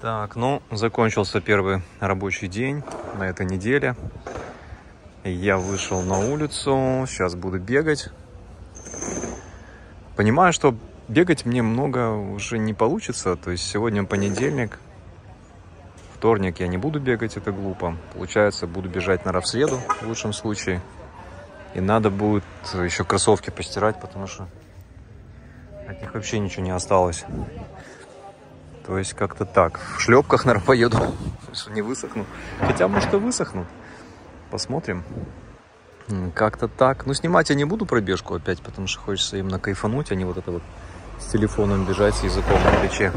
Так, ну, закончился первый рабочий день на этой неделе. Я вышел на улицу, сейчас буду бегать. Понимаю, что бегать мне много уже не получится. То есть сегодня понедельник, вторник я не буду бегать, это глупо. Получается, буду бежать на среду в лучшем случае. И надо будет еще кроссовки постирать, потому что от них вообще ничего не осталось. То есть как-то так. В шлепках, наверное, поеду, что не высохну. Хотя, может, и высохнут. Посмотрим. Как-то так. Ну, снимать я не буду пробежку опять, потому что хочется именно кайфануть, а не вот это вот с телефоном бежать, с языком на плече.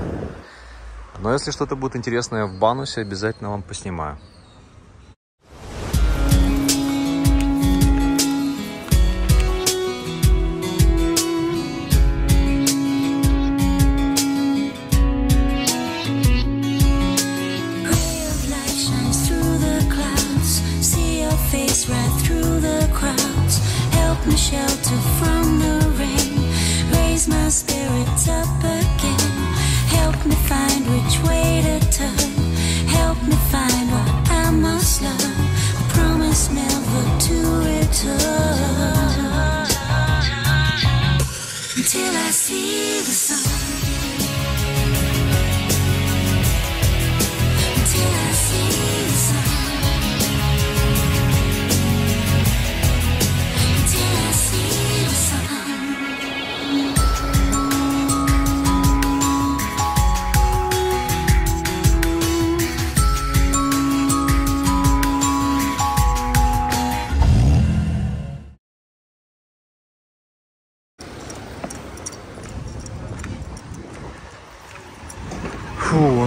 Но если что-то будет интересное в Банусе, обязательно вам поснимаю.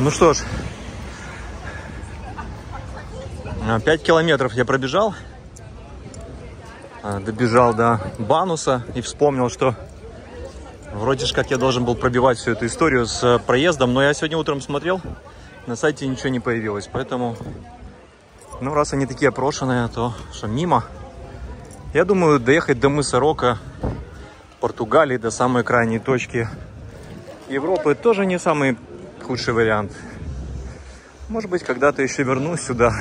Ну что ж. 5 километров я пробежал. А, добежал до Бануса и вспомнил, что вроде же как я должен был пробивать всю эту историю с проездом, но я сегодня утром смотрел, на сайте ничего не появилось, поэтому, ну, раз они такие опрошенные, то что, мимо. Я думаю, доехать до мыса Рока, Португалии, до самой крайней точки Европы тоже не самый худший вариант. Может быть, когда-то еще вернусь сюда,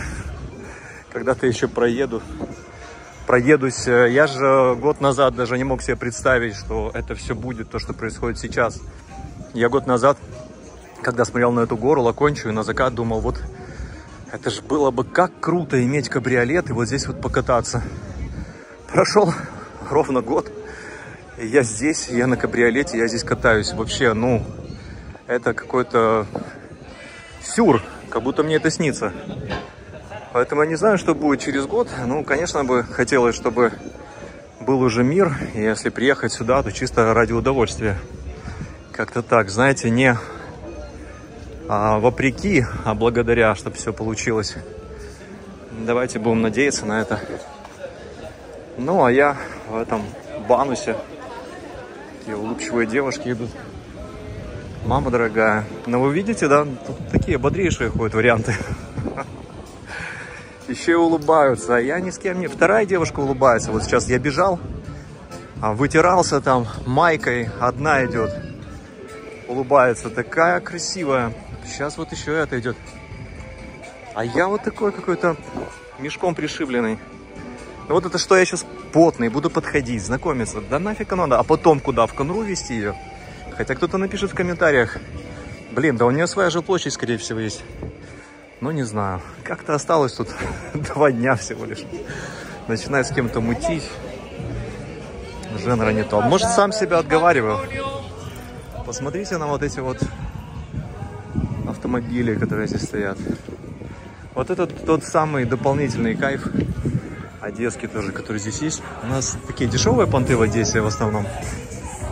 когда-то еще проеду, проедусь. Я же год назад даже не мог себе представить, что это все будет, то, что происходит сейчас. Я год назад, когда смотрел на эту гору Лакончию, на закат, думал, вот это же было бы как круто иметь кабриолет и вот здесь вот покататься. Прошел ровно год, я здесь, я на кабриолете, я здесь катаюсь. Вообще, ну, это какой-то сюр, как будто мне это снится. Поэтому я не знаю, что будет через год. Ну, конечно бы хотелось, чтобы был уже мир. И если приехать сюда, то чисто ради удовольствия. Как-то так, знаете, не а, вопреки, а благодаря, чтобы все получилось. Давайте будем надеяться на это. Ну, а я в этом банусе. Такие улыбчивые девушки идут. Мама дорогая. Но ну, вы видите, да, тут такие бодрейшие ходят варианты. Еще и улыбаются. А я ни с кем не... Вторая девушка улыбается. Вот сейчас я бежал, а вытирался там майкой. Одна идет. Улыбается. Такая красивая. Сейчас вот еще это идет. А я вот такой какой-то мешком пришибленный. Ну вот это что я сейчас потный, буду подходить, знакомиться. Да нафиг оно надо. А потом куда? В конру вести ее? Хотя кто-то напишет в комментариях, блин, да у нее своя же площадь, скорее всего, есть. Но не знаю. Как-то осталось тут два дня всего лишь. Начинаю с кем-то мутить. Жанра не то. Может, сам себя отговариваю. Посмотрите на вот эти вот автомобили, которые здесь стоят. Вот это тот самый дополнительный кайф одесский тоже, который здесь есть. У нас такие дешевые понты в Одессе в основном.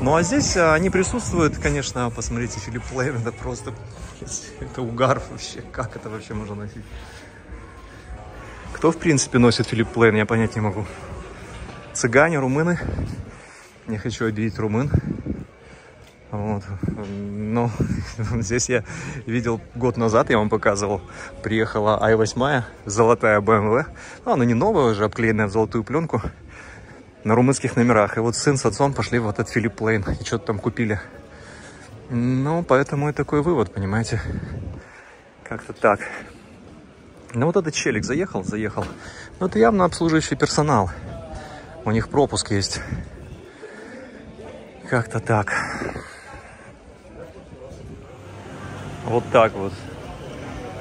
Ну а здесь а, они присутствуют, конечно, посмотрите, Филипп Лейн, это просто, это угар вообще, как это вообще можно носить? Кто, в принципе, носит Филипп Лейн, я понять не могу. Цыгане, румыны, не хочу обидеть румын. Вот. Но здесь я видел год назад, я вам показывал, приехала i8, золотая BMW. Ну, она не новая уже, обклеенная в золотую пленку на румынских номерах. И вот сын с отцом пошли в этот Филипп Лейн и что-то там купили. Ну, поэтому и такой вывод, понимаете. Как-то так. Ну вот этот челик заехал, заехал. Ну это явно обслуживающий персонал. У них пропуск есть. Как-то так. Вот так вот.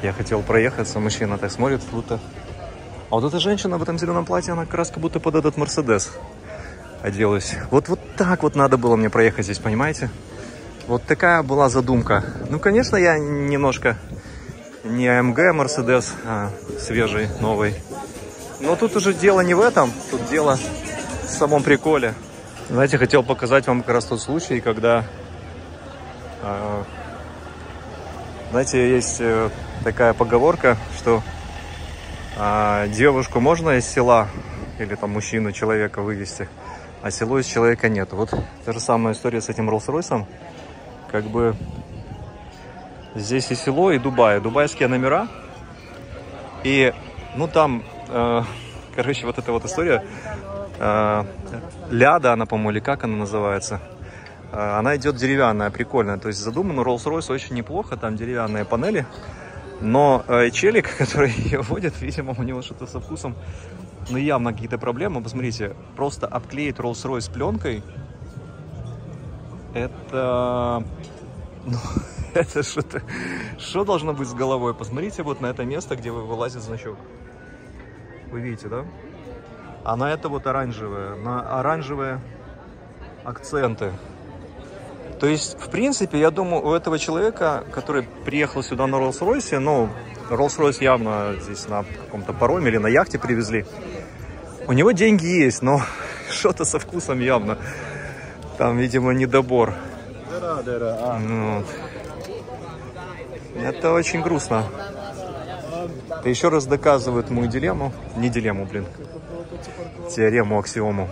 Я хотел проехаться, мужчина так смотрит, будто... А вот эта женщина в этом зеленом платье, она как раз как будто под этот Мерседес оделась. Вот, вот так вот надо было мне проехать здесь, понимаете? Вот такая была задумка. Ну, конечно, я немножко не AMG Mercedes, а свежий, новый. Но тут уже дело не в этом, тут дело в самом приколе. Знаете, хотел показать вам как раз тот случай, когда, э, знаете, есть э, такая поговорка, что э, девушку можно из села или там мужчину, человека вывести, а село из человека нет. Вот та же самая история с этим Роллс-Ройсом. Как бы здесь и село, и Дубай. Дубайские номера. И, ну, там, э, короче, вот эта вот история. Э, ляда она, по-моему, или как она называется. Э, она идет деревянная, прикольная. То есть задумано Rolls-Royce очень неплохо. Там деревянные панели. Но э, челик, который ее водит, видимо, у него что-то со вкусом. Ну, явно какие-то проблемы. Посмотрите, просто обклеить Rolls-Royce пленкой. Это... Ну, это что-то... Что должно быть с головой? Посмотрите вот на это место, где вылазит значок. Вы видите, да? А на это вот оранжевое. На оранжевые акценты. То есть, в принципе, я думаю, у этого человека, который приехал сюда на Роллс-Ройсе, ну, Роллс-Ройс явно здесь на каком-то пароме или на яхте привезли, у него деньги есть, но что-то со вкусом явно. Там, видимо, недобор. Ну, это очень грустно. Это еще раз доказывает мою дилемму. Не дилемму, блин. Теорему, аксиому.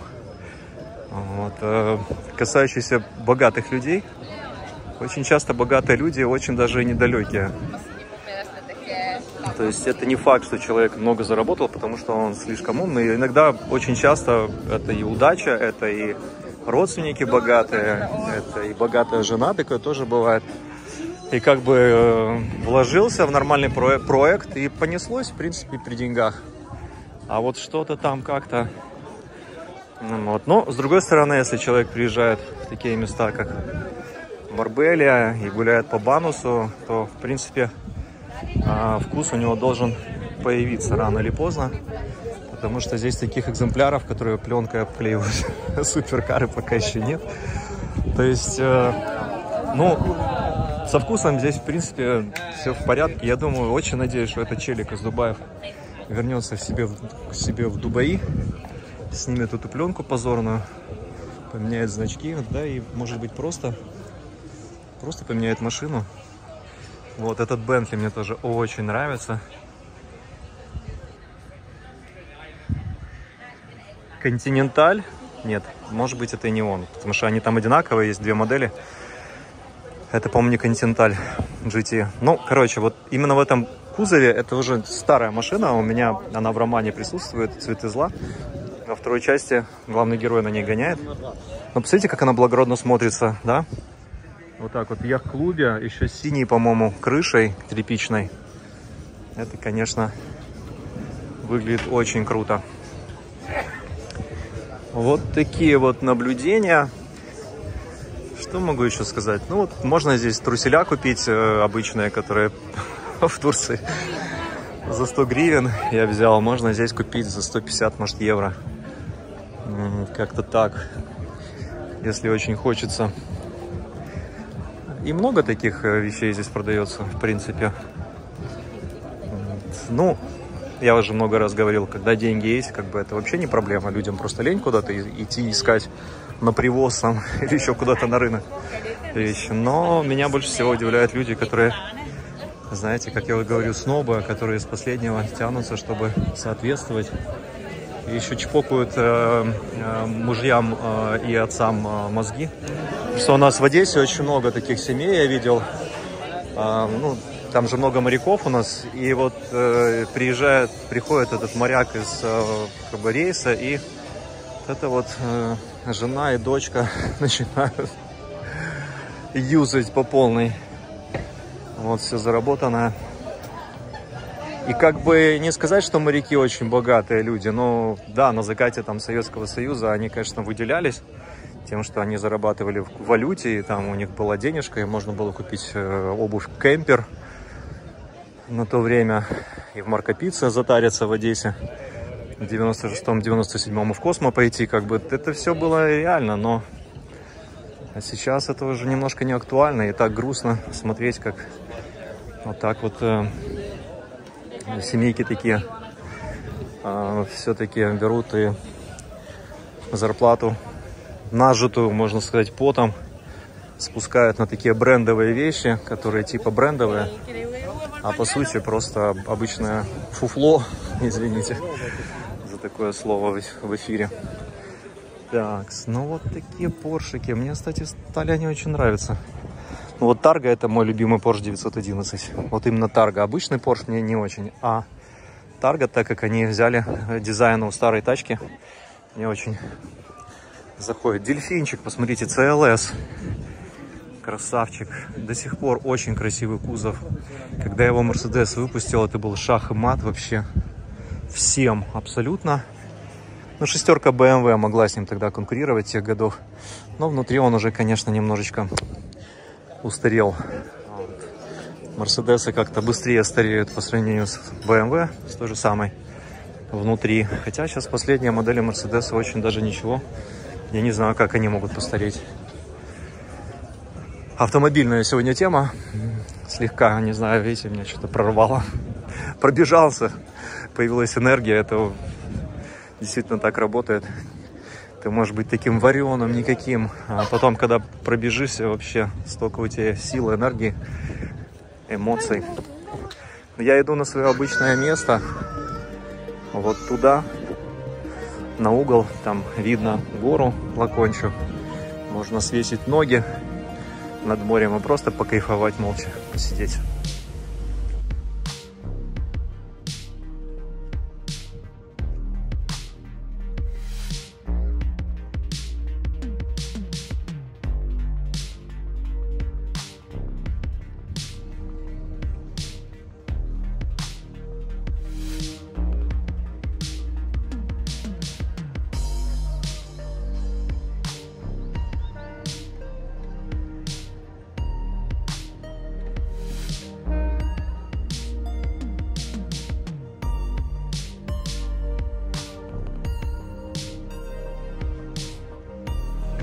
Вот, э, касающийся богатых людей. Очень часто богатые люди очень даже недалекие. То есть это не факт, что человек много заработал, потому что он слишком умный. Иногда очень часто это и удача, это и родственники богатые, это и богатая жена, такое тоже бывает. И как бы э, вложился в нормальный про проект и понеслось, в принципе, при деньгах. А вот что-то там как-то... Ну, вот. Но, с другой стороны, если человек приезжает в такие места, как Марбелия и гуляет по Банусу, то, в принципе, э, вкус у него должен появиться рано или поздно. Потому что здесь таких экземпляров, которые пленкой обклеивают суперкары, пока еще нет. То есть, э, ну, со вкусом здесь, в принципе, все в порядке. Я думаю, очень надеюсь, что этот челик из Дубаев вернется в себе, в себе в Дубаи, снимет эту пленку позорную, поменяет значки, да, и, может быть, просто, просто поменяет машину. Вот этот Бентли мне тоже очень нравится. Континенталь. Нет, может быть это и не он, потому что они там одинаковые, есть две модели. Это, по-моему, не Continental GT. Ну, короче, вот именно в этом кузове, это уже старая машина, у меня она в романе присутствует, «Цветы зла». Второй части главный герой на ней гоняет. Но посмотрите, как она благородно смотрится, да? Вот так вот в яхт-клубе, еще синей, по-моему, крышей тряпичной. Это, конечно, выглядит очень круто. Вот такие вот наблюдения. Что могу еще сказать? Ну вот можно здесь труселя купить э, обычные, которые в Турции за 100 гривен я взял. Можно здесь купить за 150, может, евро. Как-то так, если очень хочется. И много таких э, вещей здесь продается, в принципе. Ну, я уже много раз говорил, когда деньги есть, как бы это вообще не проблема. Людям просто лень куда-то идти искать на привоз там, или еще куда-то на рынок вещи. Но меня больше всего удивляют люди, которые, знаете, как я говорю, снобы, которые из последнего тянутся, чтобы соответствовать. Еще чпокают э, э, мужьям э, и отцам э, мозги. Что у нас в Одессе очень много таких семей я видел. Э, ну, там же много моряков у нас, и вот э, приезжает, приходит этот моряк из э, как бы рейса, и это вот э, жена и дочка начинают юзать по полной. Вот все заработанное. И как бы не сказать, что моряки очень богатые люди, но да, на закате там Советского Союза они, конечно, выделялись тем, что они зарабатывали в валюте, и там у них была денежка, и можно было купить э, обувь кемпер на то время, и в Маркопице затариться в Одессе в 96-м, 97-м в Космо пойти, как бы это все было реально, но сейчас это уже немножко не актуально, и так грустно смотреть, как вот так вот э, семейки такие э, все-таки берут и зарплату нажитую, можно сказать, потом спускают на такие брендовые вещи, которые типа брендовые, а по сути просто обычное фуфло, извините за такое слово в эфире. Так, ну вот такие поршики. Мне, кстати, стали они очень нравятся. Ну вот Тарга это мой любимый Porsche 911. Вот именно Тарга. Обычный Porsche мне не очень. А Тарга, так как они взяли дизайн у старой тачки, мне очень заходит. Дельфинчик, посмотрите, CLS. Красавчик. До сих пор очень красивый кузов. Когда его Mercedes выпустил, это был шах и мат вообще. Всем абсолютно. Ну, шестерка BMW могла с ним тогда конкурировать тех годов. Но внутри он уже, конечно, немножечко устарел. Мерседесы как-то быстрее стареют по сравнению с BMW, с той же самой внутри. Хотя сейчас последние модели Мерседеса очень даже ничего. Я не знаю, как они могут постареть. Автомобильная сегодня тема. Слегка, не знаю, видите, меня что-то прорвало. Пробежался. Появилась энергия. Это действительно так работает. Ты можешь быть таким вареным, никаким. А потом, когда пробежишься, вообще столько у тебя силы, энергии, эмоций. Я иду на свое обычное место. Вот туда на угол, там видно гору Лакончу. Можно свесить ноги над морем и просто покайфовать молча, посидеть.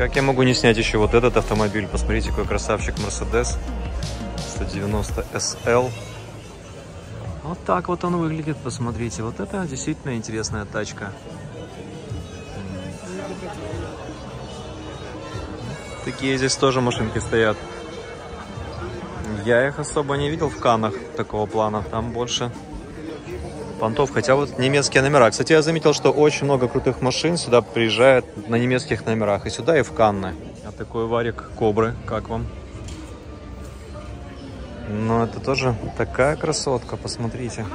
Как я могу не снять еще вот этот автомобиль? Посмотрите, какой красавчик Mercedes 190 SL. Вот так вот он выглядит, посмотрите. Вот это действительно интересная тачка. Такие здесь тоже машинки стоят. Я их особо не видел в Канах такого плана. Там больше понтов, хотя вот немецкие номера. Кстати, я заметил, что очень много крутых машин сюда приезжает на немецких номерах. И сюда, и в Канны. А такой варик Кобры, как вам? Ну, это тоже такая красотка, посмотрите.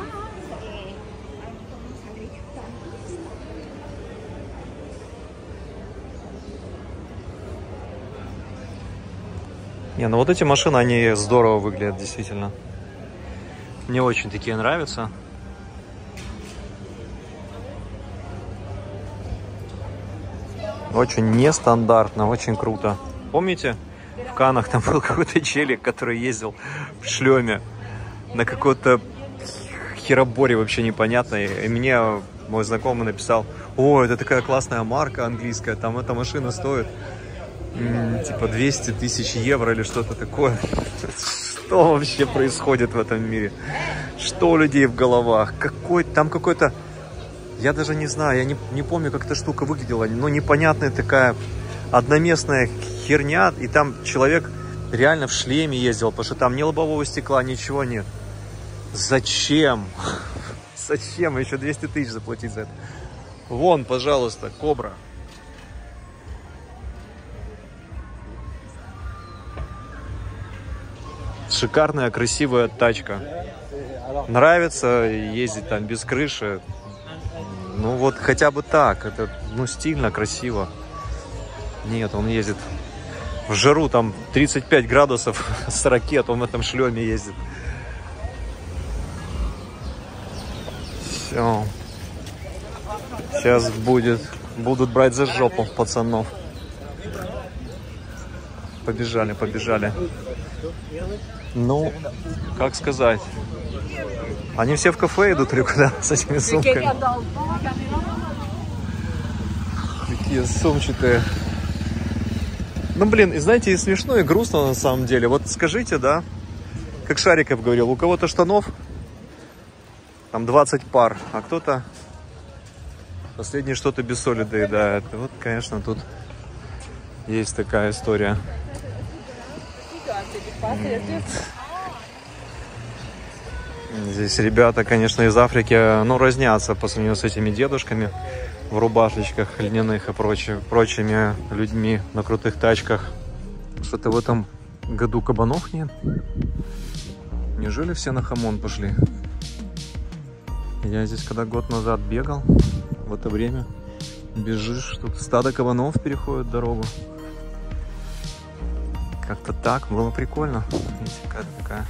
Не, ну вот эти машины, они здорово выглядят, действительно. Мне очень такие нравятся. Очень нестандартно, очень круто. Помните, в Канах там был какой-то челик, который ездил в шлеме на какой-то хероборе вообще непонятной. И мне мой знакомый написал, о, это такая классная марка английская, там эта машина стоит типа 200 тысяч евро или что-то такое. Что вообще происходит в этом мире? Что у людей в головах? Какой там какой-то я даже не знаю, я не, не помню, как эта штука выглядела, но непонятная такая одноместная херня, и там человек реально в шлеме ездил, потому что там ни лобового стекла, ничего нет. Зачем? Зачем еще 200 тысяч заплатить за это? Вон, пожалуйста, Кобра. Шикарная, красивая тачка. Нравится ездить там без крыши. Ну вот хотя бы так, это ну стильно, красиво. Нет, он ездит в жару, там 35 градусов с ракет, он в этом шлеме ездит. Все. Сейчас будет, будут брать за жопу пацанов. Побежали, побежали. Ну, как сказать. Они все в кафе идут или куда с этими сумками? Такие сумчатые. Ну, блин, и знаете, и смешно, и грустно на самом деле. Вот скажите, да, как Шариков говорил, у кого-то штанов там 20 пар, а кто-то последний что-то без соли доедает. Вот, конечно, тут есть такая история. Здесь ребята, конечно, из Африки, ну, разнятся по сравнению с этими дедушками в рубашечках льняных и прочими, прочими людьми на крутых тачках. Что-то в этом году кабанов нет. Неужели все на хамон пошли? Я здесь когда год назад бегал, в это время бежишь, тут стадо кабанов переходит дорогу. Как-то так, было прикольно. Видите, какая такая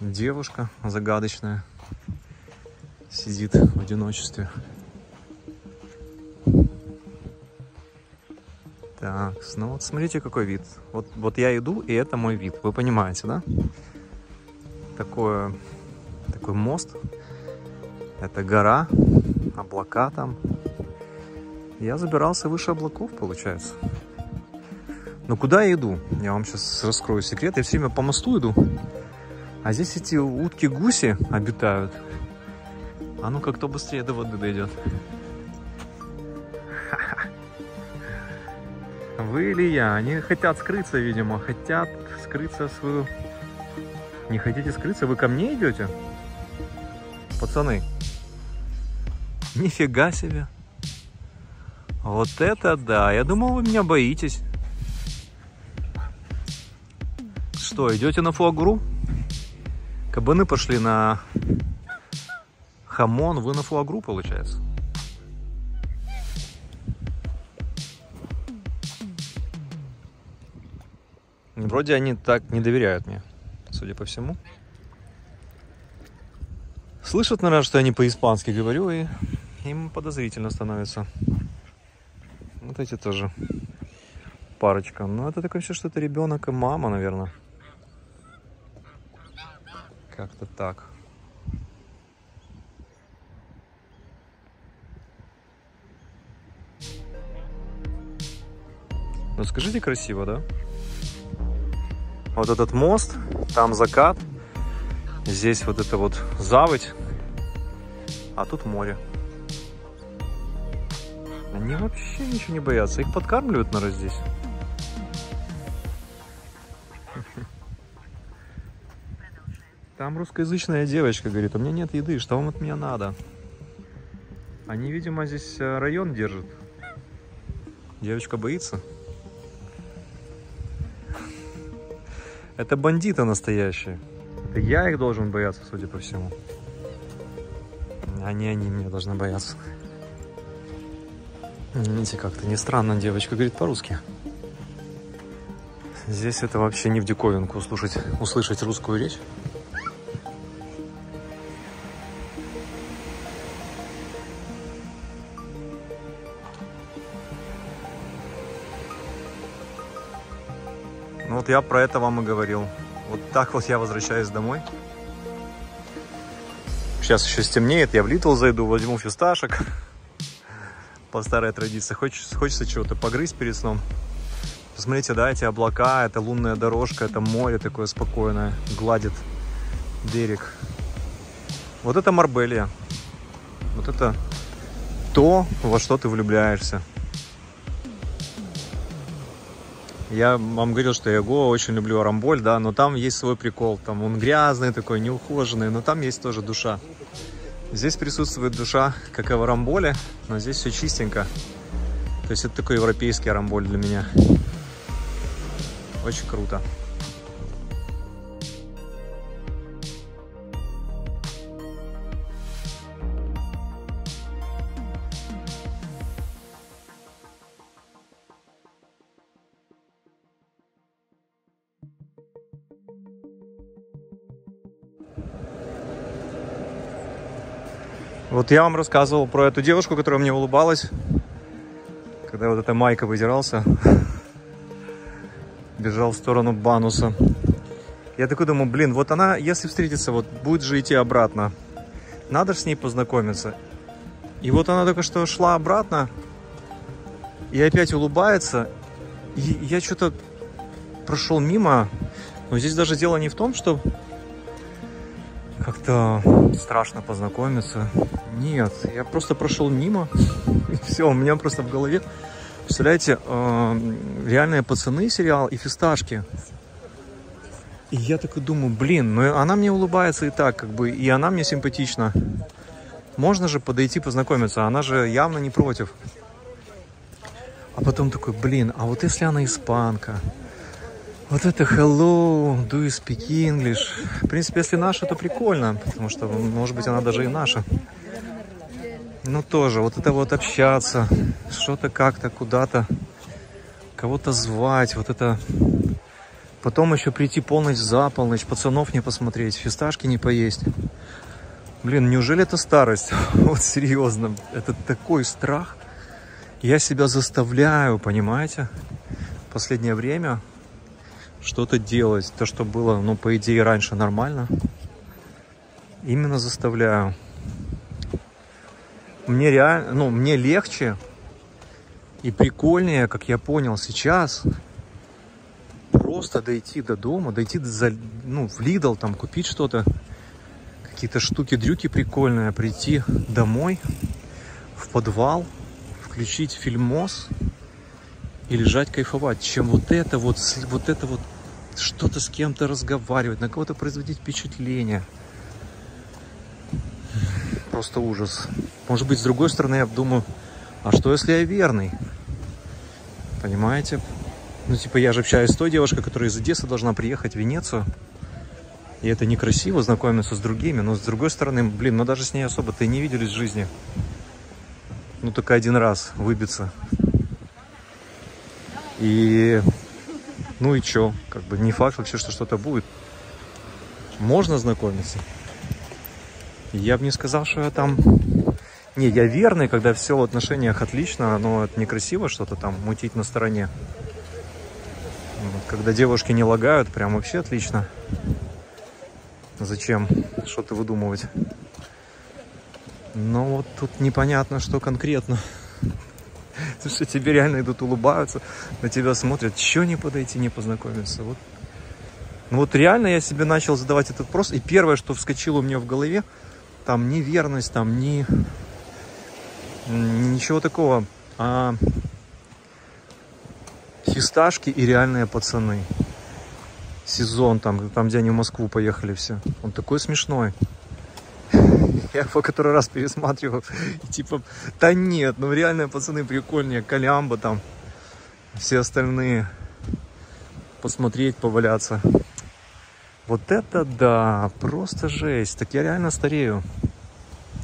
девушка загадочная сидит в одиночестве. Так, ну вот смотрите, какой вид. Вот, вот я иду, и это мой вид. Вы понимаете, да? Такое, такой мост. Это гора, облака там. Я забирался выше облаков, получается. Но куда я иду? Я вам сейчас раскрою секрет. Я все время по мосту иду. А здесь эти утки-гуси обитают. А ну как кто быстрее до воды дойдет. Вы или я? Они хотят скрыться, видимо. Хотят скрыться свою... Не хотите скрыться? Вы ко мне идете? Пацаны. Нифига себе. Вот это да. Я думал, вы меня боитесь. Что, идете на фуагру? Кабаны пошли на хамон, вы на фуагру, получается. Вроде они так не доверяют мне, судя по всему. Слышат, наверное, что я не по-испански говорю, и им подозрительно становится. Вот эти тоже парочка. Ну, это такое все, что это ребенок и мама, наверное. Как-то так. Ну, скажите, красиво, да? Вот этот мост, там закат, здесь вот это вот заводь, а тут море. Они вообще ничего не боятся. Их подкармливают, наверное, здесь. Там русскоязычная девочка говорит, у меня нет еды, что вам от меня надо? Они, видимо, здесь э, район держат. Девочка боится. Это бандиты настоящие. Это я их должен бояться, судя по всему. Не они меня должны бояться. Видите, как-то не странно девочка говорит по-русски. Здесь это вообще не в диковинку услышать, услышать русскую речь. Я про это вам и говорил. Вот так вот я возвращаюсь домой. Сейчас еще стемнеет, я в Литл зайду, возьму фисташек. По старой традиции. Хочется, хочется чего-то погрызть перед сном. Посмотрите, да, эти облака, это лунная дорожка, это море такое спокойное, гладит берег. Вот это Марбелия. Вот это то, во что ты влюбляешься. Я вам говорил, что я Го очень люблю Арамболь, да, но там есть свой прикол. Там он грязный такой, неухоженный, но там есть тоже душа. Здесь присутствует душа, как и в Арамболе, но здесь все чистенько. То есть это такой европейский Арамболь для меня. Очень круто. Вот я вам рассказывал про эту девушку, которая мне улыбалась, когда вот эта майка выдирался, бежал в сторону Бануса. Я такой думаю, блин, вот она, если встретится, вот будет же идти обратно. Надо же с ней познакомиться. И вот она только что шла обратно, и опять улыбается. И я что-то прошел мимо. Но здесь даже дело не в том, что как-то страшно познакомиться. Нет, я просто прошел мимо. И все, у меня просто в голове. Представляете, э, реальные пацаны сериал и фисташки. И я такой думаю, блин, ну она мне улыбается и так, как бы, и она мне симпатична. Можно же подойти познакомиться, она же явно не против. А потом такой, блин, а вот если она испанка? Вот это hello, do you speak English? В принципе, если наша, то прикольно, потому что, может быть, она даже и наша. Ну, тоже, вот это вот общаться, что-то как-то, куда-то, кого-то звать, вот это... Потом еще прийти полночь за полночь, пацанов не посмотреть, фисташки не поесть. Блин, неужели это старость? Вот серьезно, это такой страх. Я себя заставляю, понимаете? Последнее время что-то делать, то, что было, ну, по идее, раньше нормально, именно заставляю. Мне реально, ну, мне легче и прикольнее, как я понял сейчас, просто дойти до дома, дойти до, ну, в Lidl, там, купить что-то, какие-то штуки-дрюки прикольные, прийти домой, в подвал, включить фильмос, и лежать кайфовать, чем вот это вот, вот это вот что-то с кем-то разговаривать, на кого-то производить впечатление. Просто ужас. Может быть, с другой стороны, я думаю, а что если я верный? Понимаете? Ну, типа, я же общаюсь с той девушкой, которая из Одессы должна приехать в Венецию. И это некрасиво знакомиться с другими. Но с другой стороны, блин, мы даже с ней особо-то и не виделись в жизни. Ну, только один раз выбиться. И ну и чё, как бы не факт вообще, что что-то будет. Можно знакомиться. Я бы не сказал, что я там... Не, я верный, когда все в отношениях отлично, но это некрасиво что-то там мутить на стороне. Когда девушки не лагают, прям вообще отлично. Зачем что-то выдумывать? Но вот тут непонятно, что конкретно. Потому что тебе реально идут, улыбаются, на тебя смотрят. Че не подойти, не познакомиться? Вот. Ну вот реально я себе начал задавать этот вопрос. И первое, что вскочило у меня в голове, там ни верность, там ни... Ничего такого. А фисташки и реальные пацаны. Сезон там, там где они в Москву поехали все. Он такой смешной. Я его который раз пересматривал. И типа, да нет, ну реально пацаны прикольнее. Колямба там, все остальные. Посмотреть, поваляться. Вот это да, просто жесть. Так я реально старею.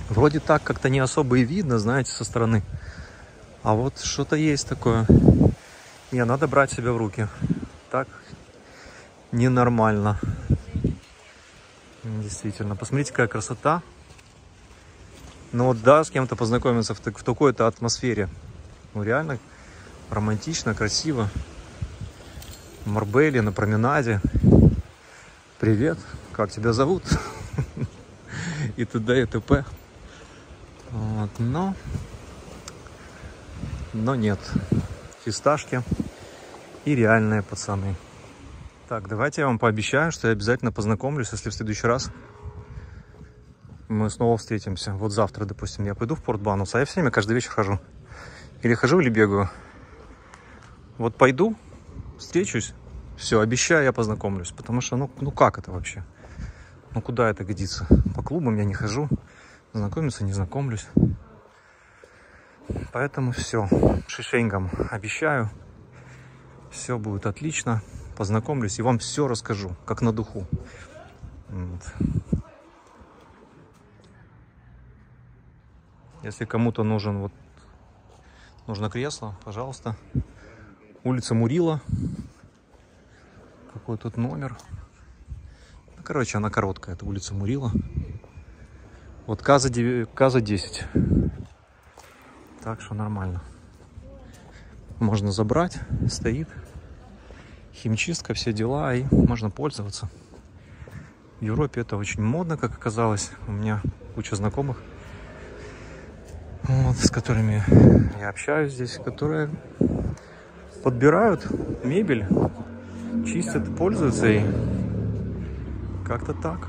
Вроде так как-то не особо и видно, знаете, со стороны. А вот что-то есть такое. Не, надо брать себя в руки. Так ненормально. Действительно. Посмотрите, какая красота. Ну вот да, с кем-то познакомиться в, в такой-то атмосфере. Ну реально романтично, красиво. В на променаде. Привет, как тебя зовут? И т.д. и т.п. Вот, но... Но нет. Фисташки и реальные пацаны. Так, давайте я вам пообещаю, что я обязательно познакомлюсь, если в следующий раз мы снова встретимся. Вот завтра, допустим, я пойду в Порт Банус, а я все время каждый вечер хожу. Или хожу, или бегаю. Вот пойду, встречусь, все, обещаю, я познакомлюсь. Потому что, ну, ну как это вообще? Ну куда это годится? По клубам я не хожу, знакомиться не знакомлюсь. Поэтому все, шишенькам обещаю, все будет отлично. Познакомлюсь и вам все расскажу, как на духу. Вот. Если кому-то нужен вот нужно кресло, пожалуйста. Улица Мурила. Какой тут номер? Ну, короче, она короткая, это улица Мурила. Вот Каза, Каза 10. Так что нормально. Можно забрать, стоит. Химчистка, все дела, и можно пользоваться. В Европе это очень модно, как оказалось. У меня куча знакомых, вот, с которыми я общаюсь здесь, которые подбирают мебель, чистят, пользуются и как-то так.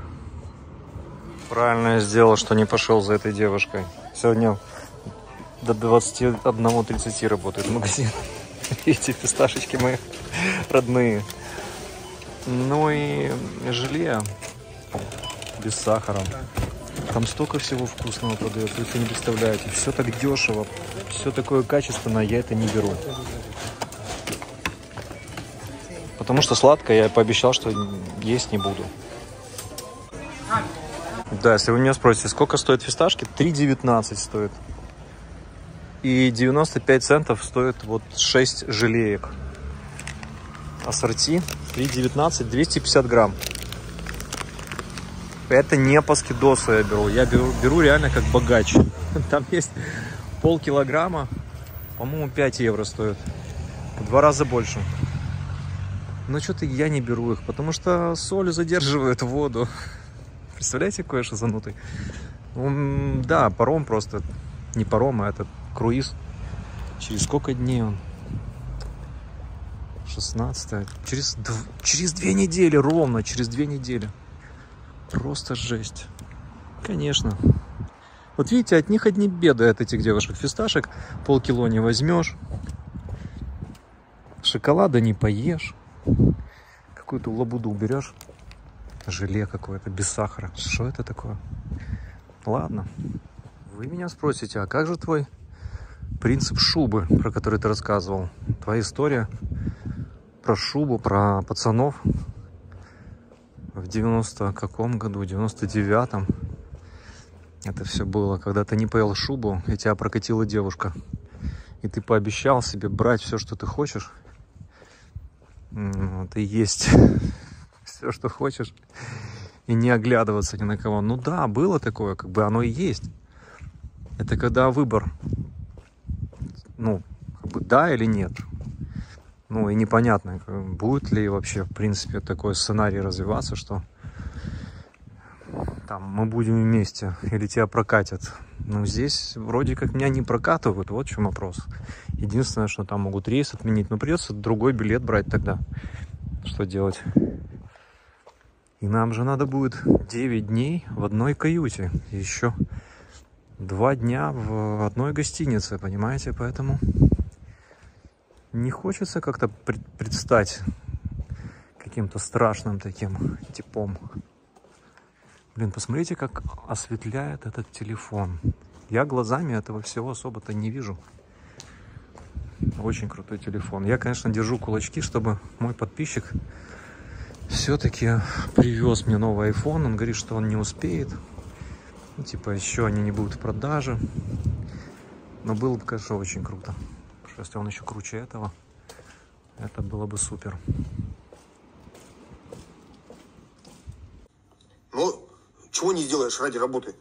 Правильно я сделал, что не пошел за этой девушкой. Сегодня до 21.30 работает магазин. Эти фисташечки мои родные. Ну и желе без сахара. Там столько всего вкусного вы себе не представляете. Все так дешево, все такое качественное, я это не беру. Потому что сладкое я пообещал, что есть не буду. Да, если вы меня спросите, сколько стоят фисташки? 3,19 стоит. И 95 центов стоит вот 6 желеек. Ассорти 3,19, 250 грамм. Это не по скидосу я беру. Я беру, беру реально как богач. Там есть пол килограмма. По-моему, 5 евро стоит. В два раза больше. Но что-то я не беру их, потому что соль задерживает воду. Представляете, какой я шизанутый? Ну, да, паром просто. Не паром, а этот круиз. Через сколько дней он? 16 через, через две недели, ровно через две недели. Просто жесть. Конечно. Вот видите, от них одни беды от этих девушек. Фисташек полкило не возьмешь. Шоколада не поешь какую-то лабуду берешь, желе какое-то без сахара. Что это такое? Ладно. Вы меня спросите, а как же твой принцип шубы, про который ты рассказывал? Твоя история про шубу, про пацанов в 90 каком году, 99-м. Это все было, когда ты не поел шубу, и тебя прокатила девушка. И ты пообещал себе брать все, что ты хочешь, вот, есть все, что хочешь, и не оглядываться ни на кого. Ну да, было такое, как бы оно и есть. Это когда выбор, ну, как бы да или нет. Ну и непонятно, будет ли вообще, в принципе, такой сценарий развиваться, что там мы будем вместе или тебя прокатят. Ну, здесь вроде как меня не прокатывают, вот в чем вопрос. Единственное, что там могут рейс отменить, но придется другой билет брать тогда. Что делать? И нам же надо будет 9 дней в одной каюте. Еще 2 дня в одной гостинице, понимаете? Поэтому не хочется как-то предстать каким-то страшным таким типом. Блин, посмотрите, как осветляет этот телефон. Я глазами этого всего особо-то не вижу. Очень крутой телефон. Я, конечно, держу кулачки, чтобы мой подписчик все-таки привез мне новый iPhone. Он говорит, что он не успеет. Ну, типа, еще они не будут в продаже. Но было бы, конечно, очень круто. Если он еще круче этого, это было бы супер. Ну, чего не сделаешь ради работы?